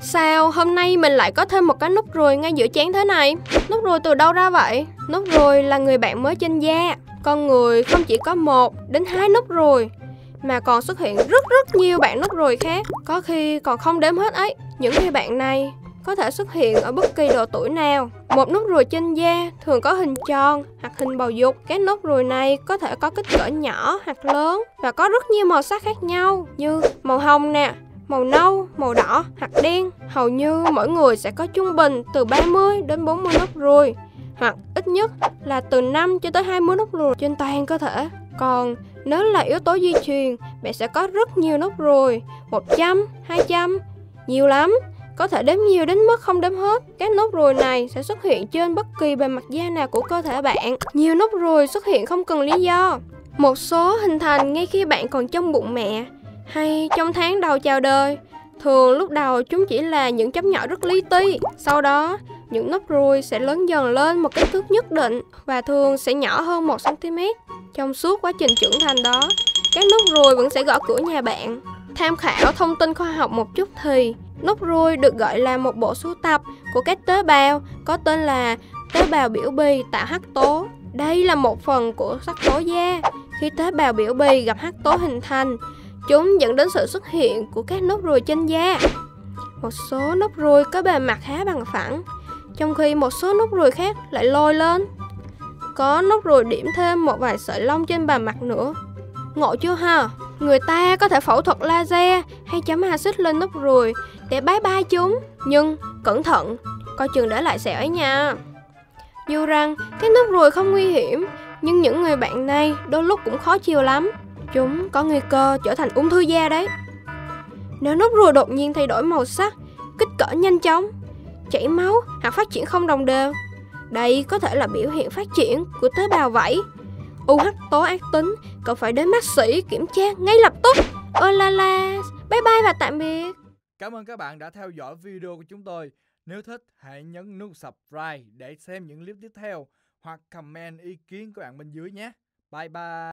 sao hôm nay mình lại có thêm một cái nút ruồi ngay giữa chén thế này? Nút ruồi từ đâu ra vậy? Nút ruồi là người bạn mới trên da. Con người không chỉ có một đến hai nút ruồi mà còn xuất hiện rất rất nhiều bạn nút ruồi khác, có khi còn không đếm hết ấy. Những người bạn này có thể xuất hiện ở bất kỳ độ tuổi nào. Một nút ruồi trên da thường có hình tròn hoặc hình bầu dục. Các nút ruồi này có thể có kích cỡ nhỏ hoặc lớn và có rất nhiều màu sắc khác nhau như màu hồng nè, màu nâu, màu đỏ hoặc đen. Hầu như mỗi người sẽ có trung bình từ 30 đến 40 nốt ruồi hoặc ít nhất là từ 5 cho tới 20 nốt ruồi trên toàn cơ thể. Còn nếu là yếu tố di truyền, bạn sẽ có rất nhiều nốt ruồi, 100, 200, nhiều lắm. Có thể đếm nhiều đến mức không đếm hết. Các nốt ruồi này sẽ xuất hiện trên bất kỳ bề mặt da nào của cơ thể bạn. Nhiều nốt ruồi xuất hiện không cần lý do. Một số hình thành ngay khi bạn còn trong bụng mẹ hay trong tháng đầu chào đời. Thường lúc đầu chúng chỉ là những chấm nhỏ rất lý ti, sau đó những nốt ruồi sẽ lớn dần lên một kích thước nhất định và thường sẽ nhỏ hơn 1cm. Trong suốt quá trình trưởng thành đó, các nốt ruồi vẫn sẽ gõ cửa nhà bạn. Tham khảo thông tin khoa học một chút thì nốt ruồi được gọi là một bộ sưu tập của các tế bào có tên là tế bào biểu bì tạo hắc tố. Đây là một phần của sắc tố da. Khi tế bào biểu bì gặp hắc tố hình thành, Chúng dẫn đến sự xuất hiện của các nốt ruồi trên da. Một số nốt ruồi có bề mặt khá bằng phẳng, trong khi một số nốt ruồi khác lại lôi lên. Có nốt ruồi điểm thêm một vài sợi lông trên bề mặt nữa. Ngộ chưa ha? Người ta có thể phẫu thuật laser hay chấm axit lên nốt ruồi để bái bai chúng. Nhưng cẩn thận, coi chừng để lại sẹo ấy nha. Dù rằng cái nốt ruồi không nguy hiểm, nhưng những người bạn này đôi lúc cũng khó chịu lắm. Chúng có nguy cơ trở thành ung thư da đấy. Nếu nốt ruồi đột nhiên thay đổi màu sắc, kích cỡ nhanh chóng, chảy máu hoặc phát triển không đồng đều, đây có thể là biểu hiện phát triển của tế bào vảy. UH tố ác tính, cậu phải đến bác sĩ kiểm tra ngay lập tức. Ôi la la, bye bye và tạm biệt. Cảm ơn các bạn đã theo dõi video của chúng tôi. Nếu thích, hãy nhấn nút subscribe để xem những clip tiếp theo hoặc comment ý kiến của bạn bên dưới nhé. Bye bye.